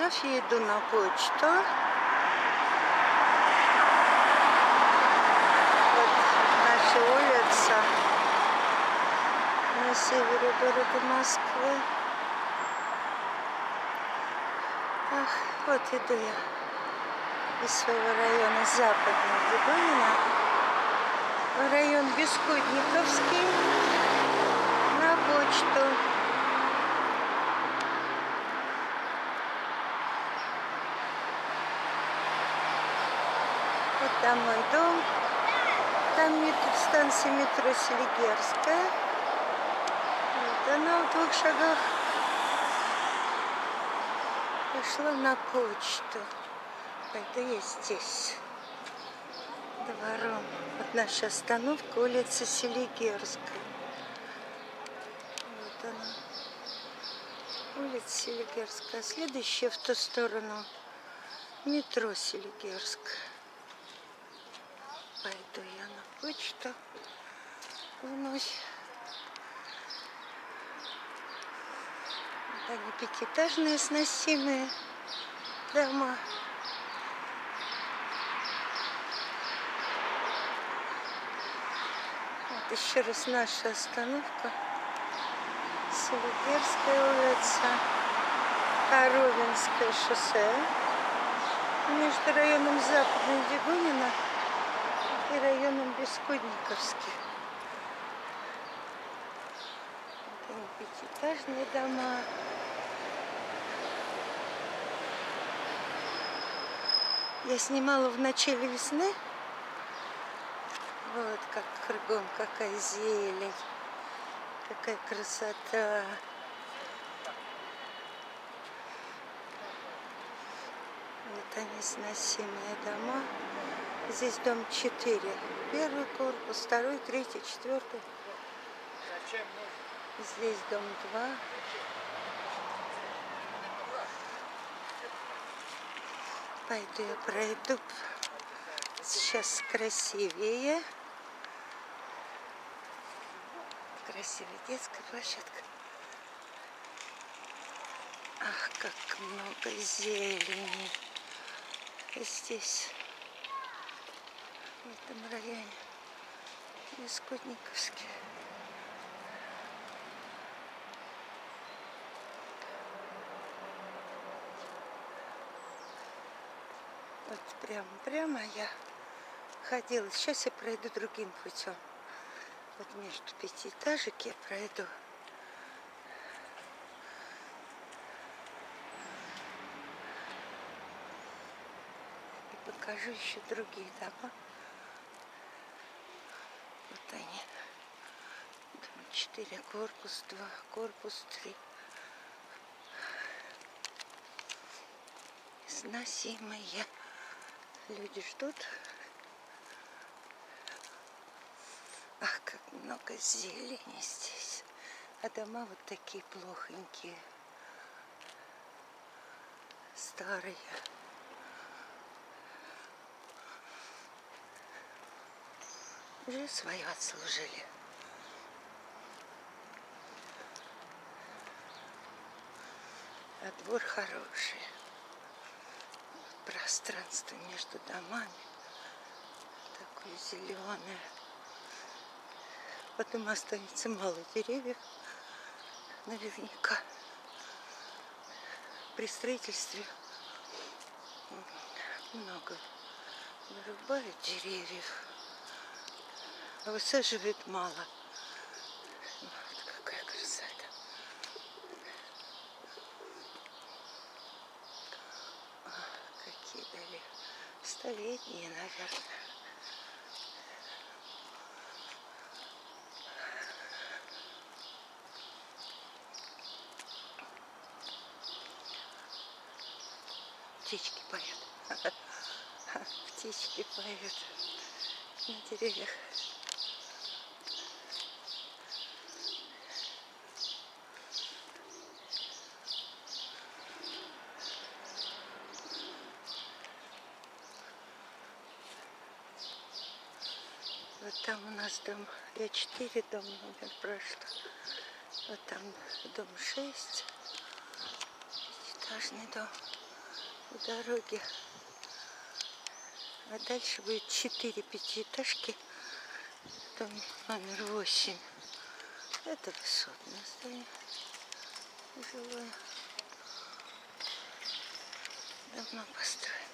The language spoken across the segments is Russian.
вновь я иду на почту. Вот наша улица на севере города Москвы. Ах, вот иду я из своего района Западного Дебонина в район Бескудниковский на почту. Вот там мой дом. Там метро, станция метро Селигерская. Вот она в двух шагах пошла на почту. Пойду я здесь двором. Вот наша остановка, улица Селигерская. Вот она. Улица Селигерская. Следующая в ту сторону метро Селигерская. Пойду я на почту вновь. Вот они пятиэтажные сносимые дома. Вот еще раз наша остановка. Селигерская улица, Коровинское шоссе. Между районом Западный Дегунина и районом Бескудниковский. Это пятиэтажные дома. Я снимала в начале весны. Вот как кругом, какая зелень, какая красота. Вот они сносимые дома. Здесь дом 4. Первый корпус, второй, третий, четвертый. Здесь дом 2. Пойду я пройду. Сейчас красивее. Красивая детская площадка. Ах, как много зелени здесь в этом районе. Бескудниковский. Вот прямо, прямо я ходила. Сейчас я пройду другим путем. Вот между пятиэтажек я пройду. И покажу еще другие дома. Вот они. Дом 4, корпус 2, корпус 3. Сносимые. Люди ждут. Ах, как много зелени здесь. А дома вот такие плохонькие. Старые. Уже свое отслужили. А двор хороший. Пространство между домами такое зеленое. Потом останется мало деревьев, наверняка. При строительстве много вырубают деревьев, а высаживают мало. Вот какая красота. Какие дали столетние, наверное. Птички поют. Птички поют на деревьях. Вот там я четыре дом номер прошла. Вот там дом 6, этажный дом. у дороги. А дальше будет четыре пятиэтажки. Дом номер восемь. Это высотное здание. Жилое. Давно построено.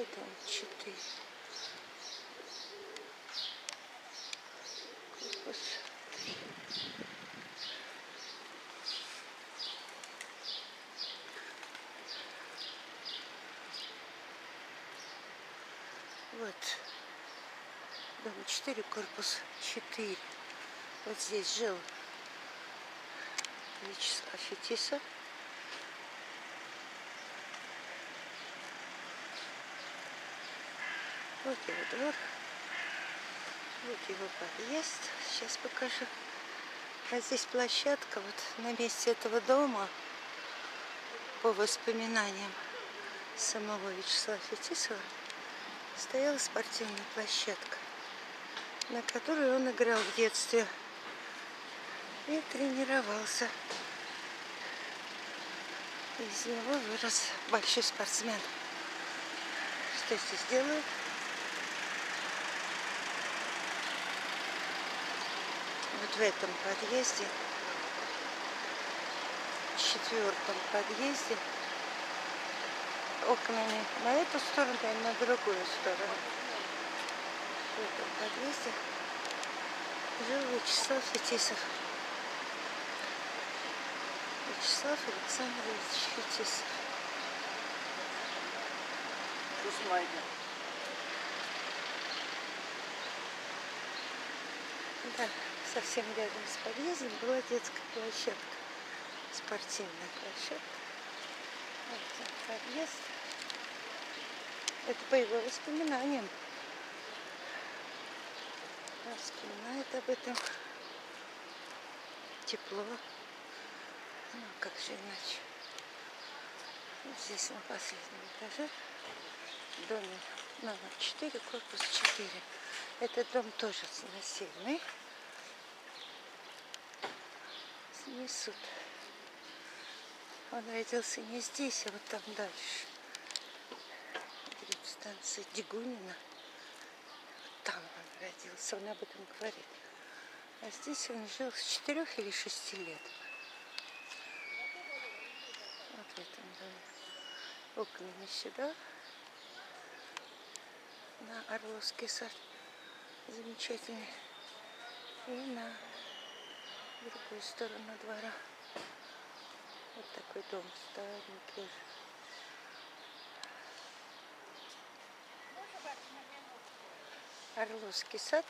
Шоссе, дом 4. Корпус 3. Вот. Дом 4, корпус 4. Вот здесь жил Вячеслав Фетисов. Вот его двор. Вот его подъезд. Сейчас покажу. А здесь площадка. Вот на месте этого дома, по воспоминаниям самого Вячеслава Фетисова, стояла спортивная площадка, на которой он играл в детстве и тренировался. Из него вырос большой спортсмен. Что здесь делают? Вот в этом подъезде, в четвертом подъезде, окнами на эту сторону и на другую сторону. В этом подъезде жил Вячеслав Фетисов. Вячеслав Александрович Фетисов. Да, совсем рядом с подъездом была детская площадка, спортивная площадка. Вот подъезд. Это по его воспоминаниям. Он вспоминает об этом. Тепло. Ну, как же иначе. Здесь на последнем этаже. Доме номер 4, корпус 4. Этот дом тоже сносильный. Снесут. Он родился не здесь, а вот там дальше. Перед станцией Дегунина. Вот там он родился, он об этом говорит. А здесь он жил с четырех или шести лет. Вот в этом доме. Окнами сюда. На Орловский сад. Замечательный. И на другую сторону двора. Вот такой дом старенький. Орловский сад.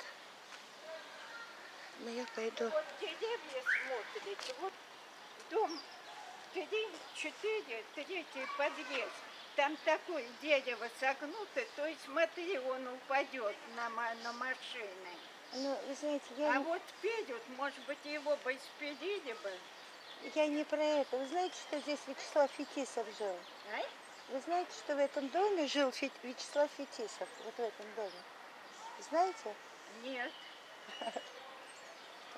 Но я пойду. Вот деревья смотрите, вот дом 3-4, третий подъезд. Там такое дерево согнутое, то есть смотри, он упадет на, на машины. Ну, вы знаете, я, А не, вот вперед, может быть, его бы испилили бы. я не про это. Вы знаете, что здесь Вячеслав Фетисов жил? Ай? Вы знаете, что в этом доме жил Фе- Вячеслав Фетисов? Вот в этом доме. Знаете? Нет.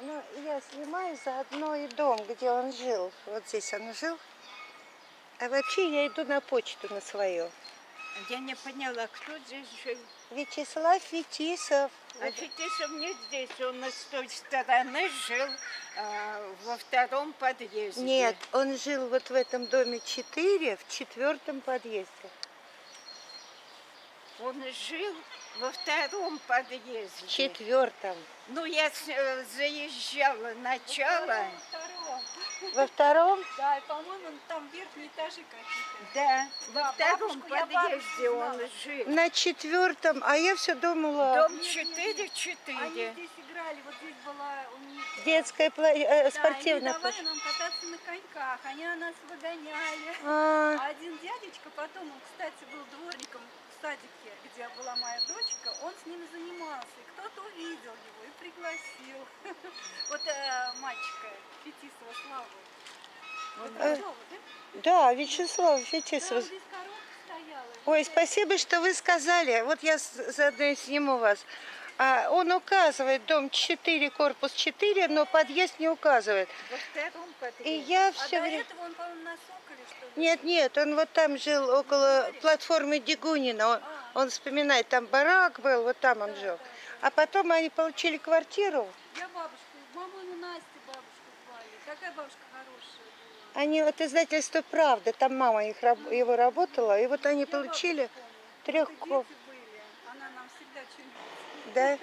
Ну, я снимаю заодно и дом, где он жил. Вот здесь он жил. А вообще я иду на почту на свою. Я не поняла, кто здесь жил. Вячеслав Фетисов. А Фетисов не здесь, он с той стороны жил а, во втором подъезде. Нет, он жил вот в этом доме 4, в четвертом подъезде. Он жил во втором подъезде. В четвертом. Ну, я э, заезжала начало. Втором. Во втором? Да, и, по-моему, там верхние этажи какие-то. Да, во Да, втором подъезде он жил. На четвертом, а я все думала, Дом Они 4-4. здесь играли, вот здесь была у них... э, детская пла- э, да, спортивная они давали площадка. нам кататься на коньках, они на нас выгоняли. А, А один дядечка потом, он, кстати, был дворником садике, где была моя дочка, он с ними занимался, и кто-то увидел его и пригласил. Вот э, мальчика Фетисова Славу. Рожова, да? Вячеслав Фетисов. Ой, спасибо, что вы сказали. Вот я заодно сниму вас. А он указывает дом 4, корпус 4, но подъезд не указывает. Во втором И подъезде. я А все до время... этого он, по-моему, на Соколе, что ли? Нет, нет, он вот там жил около платформы Дегунина. Он, А. он вспоминает, там барак был, вот там он жил. А потом они получили квартиру. Я бабушку, маму Настю бабушку звали. Такая бабушка хорошая. Они вот издательство «Правда», там мама их, его работала, и вот они получили помню. трех Это ков. дети были. Она нам всегда что-нибудь... Да?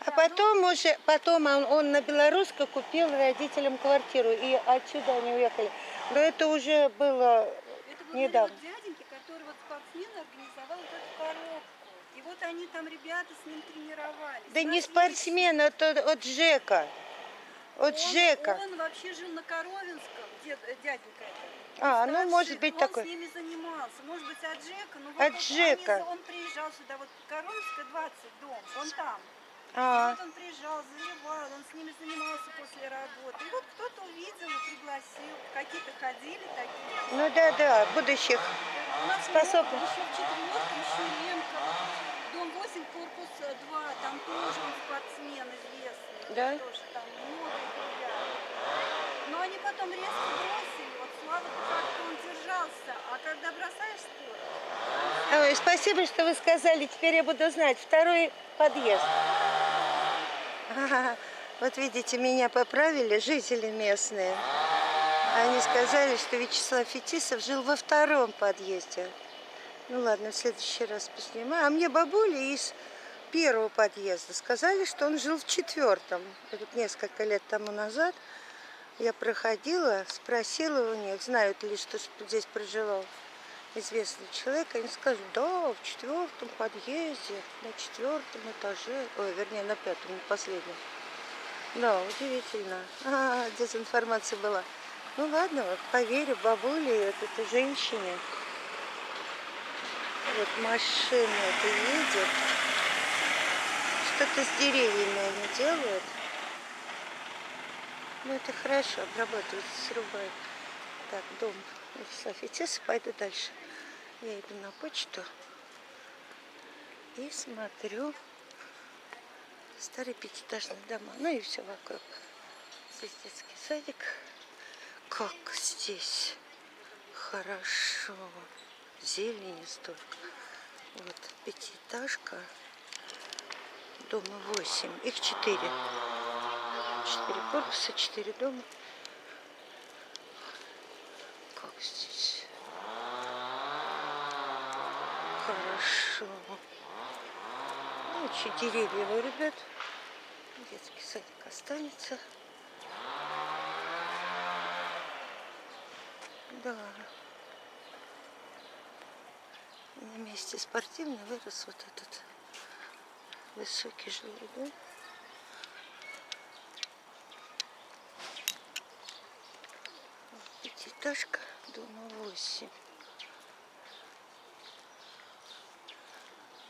А Да, потом уже, потом он, он на Белорусской купил родителям квартиру, и отсюда они уехали. Но это уже было ну, это недавно. вот дяденька, который вот спортсмен организовал вот эту коробку. И вот они там, ребята, с ним тренировались. Да не спортсмен, это от Жека. От Он- Жека. Он вообще жил на Коровинском, дед, дяденька этот. А, ну Старший, может быть он такой. с ними занимался. Может быть, от Джека. Ну, вот От он- они- он приезжал сюда, вот Коровинская 20 дом, он там. И А, вот он приезжал, заливал, он с ними занимался после работы. И вот кто-то увидел и пригласил. Какие-то ходили такие. ну да, да, будущих. У нас Способны. Еще в четвертом Щуренко, дом 8, корпус 2, там тоже он спортсмен известный. Да? Тоже там много ребят. Но они потом резко бросили. Вот слава как-то он держался. А когда бросаешь спорт, Ой, спасибо, что вы сказали, теперь я буду знать. Второй подъезд. Ага, Вот видите, меня поправили жители местные. Они сказали, что Вячеслав Фетисов жил во втором подъезде. Ну ладно, в следующий раз поснимаю. А мне бабули из первого подъезда сказали, что он жил в четвертом. Это несколько лет тому назад. Я проходила, спросила у них, знают ли, что здесь проживал известный человек, они скажут, да, в четвертом подъезде, на четвертом этаже, ой, вернее, на пятом, не последнем. Да, удивительно. А, дезинформация была. Ну ладно, поверю бабуле, вот этой женщине. Вот машина это едет. Что-то с деревьями они делают. Ну это хорошо, обрабатывают, срубают. Так, дом Фетисов, пойду дальше. Я иду на почту и смотрю старые пятиэтажные дома. Ну и все вокруг. Здесь детский садик. Как здесь хорошо. Зелени столько. Вот пятиэтажка. Дома 8. Их 4. 4 корпуса, 4 дома. Как здесь хорошо. Ну, деревья вырубят. Детский садик останется. Да. На месте спортивный вырос вот этот высокий жилой дом. Пятиэтажка, дома 8.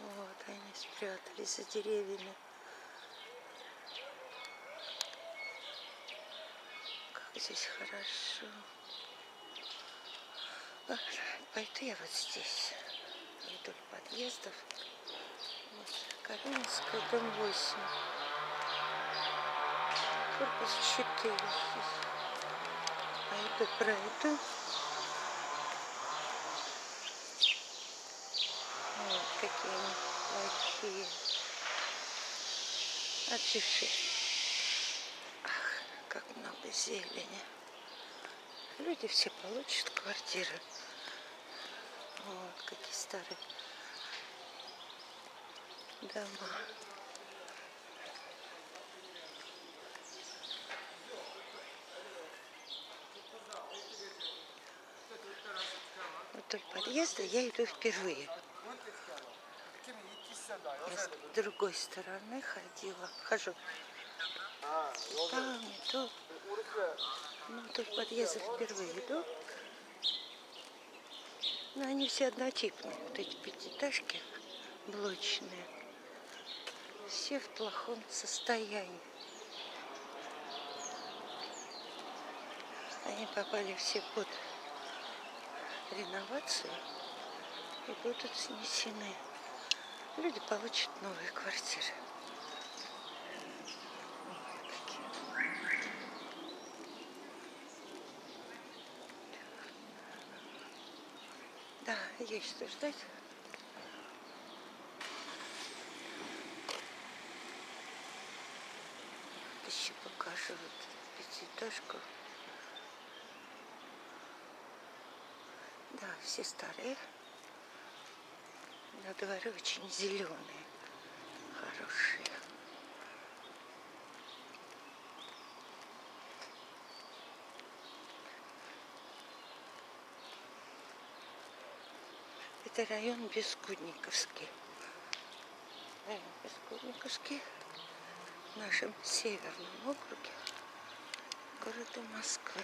Вот они спрятались за деревьями. Как здесь хорошо. Ладно, Пойду я вот здесь, вдоль подъездов. Вот, Каринская, дом 8. Корпус 4 здесь. Пойду, пройду. Вот какие они плохие. Отжившие. Ах, как много зелени. Люди все получат квартиры. Вот какие старые дома. Вдоль подъезда я иду впервые. Я с другой стороны ходила. Хожу. Там, и тут. Ну, вдоль подъезда впервые иду. Но они все однотипные. Вот эти пятиэтажки блочные. Все в плохом состоянии. Они попали все под реновации и будут снесены. Люди получат новые квартиры. Да, есть что ждать. Еще покажу вот пятиэтажку. Старые. На дворе очень зеленые, хорошие. Это район Бескудниковский. Район Бескудниковский в нашем северном округе города Москвы,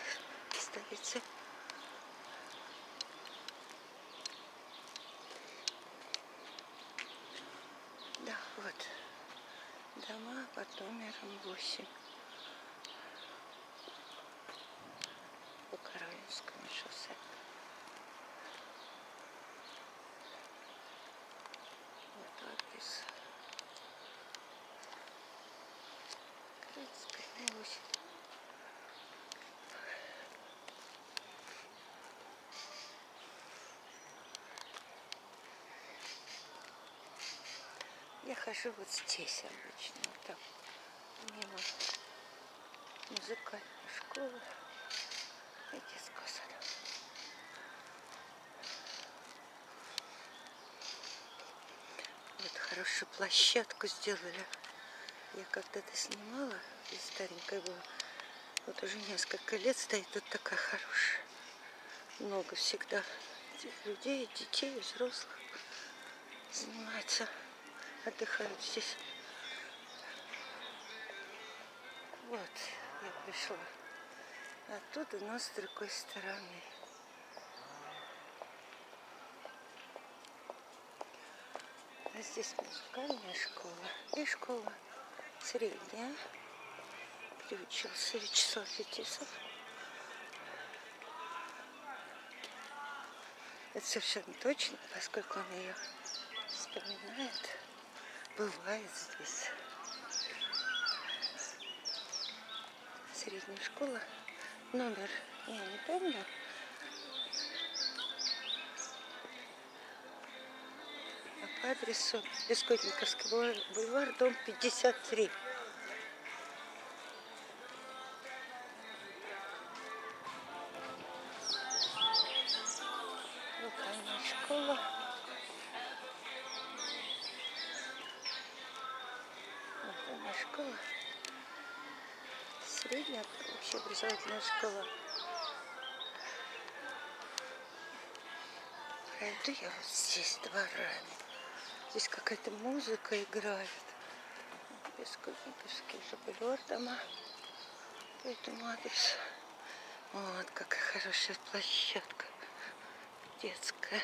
столицы Да, вот. Дома под номером 8. По Каролинскому шоссе. Вот адрес. Каролинская 8. Я хожу вот здесь обычно, вот так, мимо музыкальной школы и детского. Вот хорошую площадку сделали. Я когда-то снимала, и старенькая была. Вот уже несколько лет стоит тут такая хорошая. Много всегда людей, детей, взрослых занимаются отдыхают здесь. Вот, я пришла. Оттуда, но с другой стороны. А здесь музыкальная школа и школа средняя. Приучился Вячеслав Фетисов. Это совершенно точно, поскольку он ее вспоминает бывает здесь. Средняя школа. Номер я не помню. А по адресу Бескотниковский бульвар, дом 53. Вот она школа. Вот она школа. Средняя общеобразовательная школа. Пройду я вот здесь дворами. Здесь какая-то музыка играет. Бескудниковский же бульвар дома. По этому адресу. Вот какая хорошая площадка. Детская.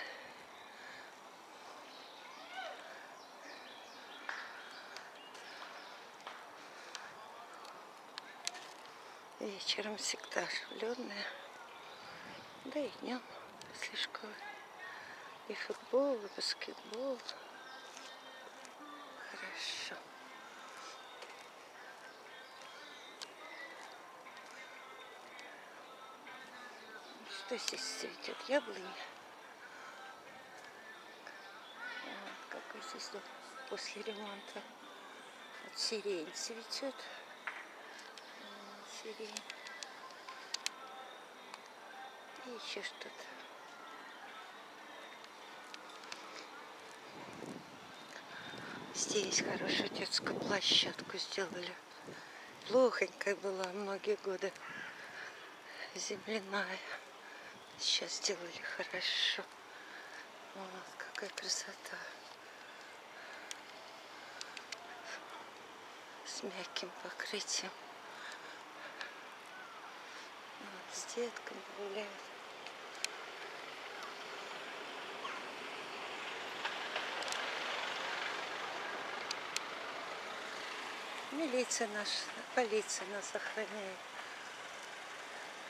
Вечером всегда оживленная. Да и днем после школы. И футбол, и баскетбол. Хорошо. Что здесь цветет? Яблони. Вот какой здесь после ремонта. Вот сирень цветет. Сирень. И еще что-то. Здесь хорошую детскую площадку сделали. Плохонькая была многие годы. Земляная. Сейчас сделали хорошо. Вот какая красота. С мягким покрытием. Вот, с детками гуляют. Милиция наша, полиция нас охраняет.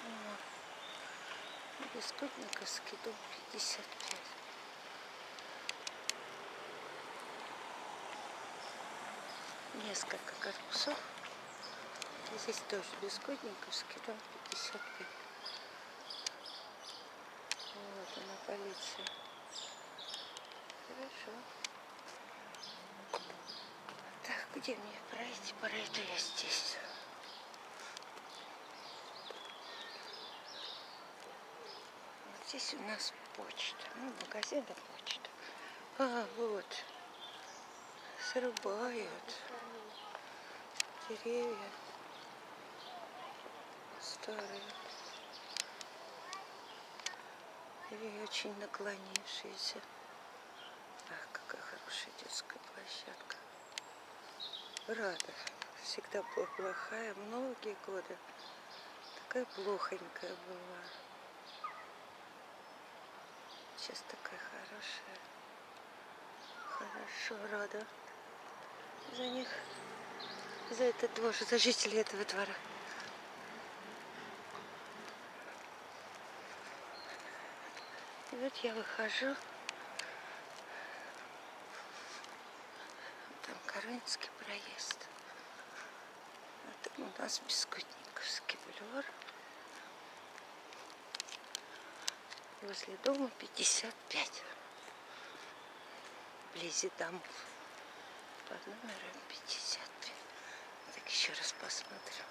Вот. Бескутниковский дом 55. Несколько корпусов. Здесь тоже Бескутниковский дом 55. Вот она, полиция. хорошо. Так, где мне пройти? Пройду я здесь. Вот здесь у нас почта. Ну, магазин да почта. А, вот. Срубают. Деревья. Старые. И очень наклонившиеся. Ах, какая хорошая детская площадка. Рада. Всегда была плохая, многие годы. Такая плохонькая была. Сейчас такая хорошая. Хорошо, рада за них, за этот двор, за жителей этого двора. Вот я выхожу. Там Карынский проезд. А там у нас Бескутниковский бульвар. Возле дома 55. Вблизи домов. Под номером 55. Так еще раз посмотрим.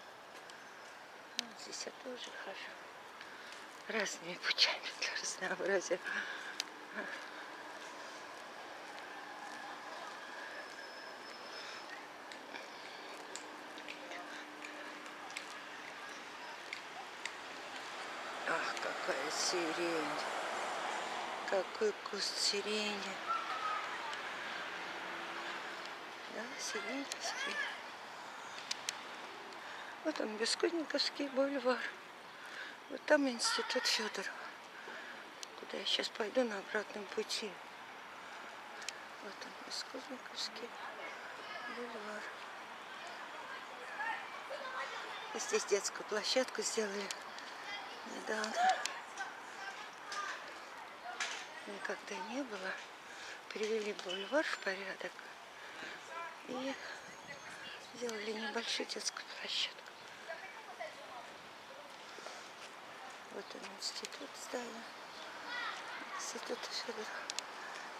Ну, здесь я тоже хожу разными путями для разнообразия. Ах, какая сирень. Какой куст сирени. Да, сиреневский. Вот он, Бескудниковский бульвар. Вот там институт Федорова, куда я сейчас пойду на обратном пути. Вот он, Бескудниковский бульвар. Здесь детскую площадку сделали недавно. Никогда не было. Привели бульвар в порядок и сделали небольшую детскую площадку. Вот он, институт здания. Институт Федорова.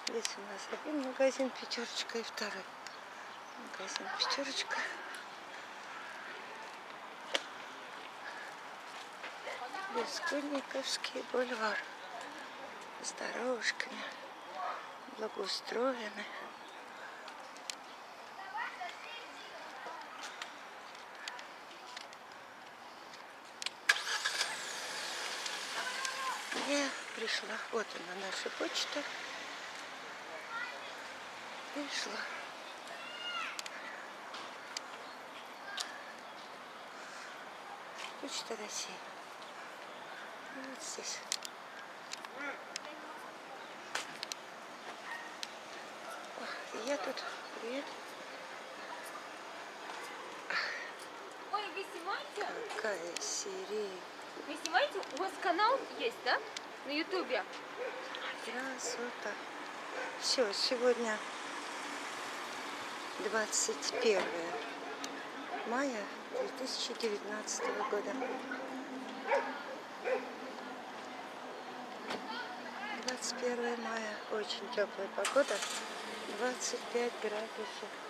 Здесь у нас один магазин пятерочка и второй магазин пятерочка. Бескудниковский бульвар. С дорожками. Благоустроены. Я пришла. Вот она, наша почта. Пришла. Почта России. Вот здесь. О, я тут. Привет. Ой, вы снимаете? Какая сирень. Вы снимаете? У вас канал есть, да? На ютубе. Красота. Все, сегодня 21 мая 2019 года. 21 мая. Очень теплая погода. 25 градусов.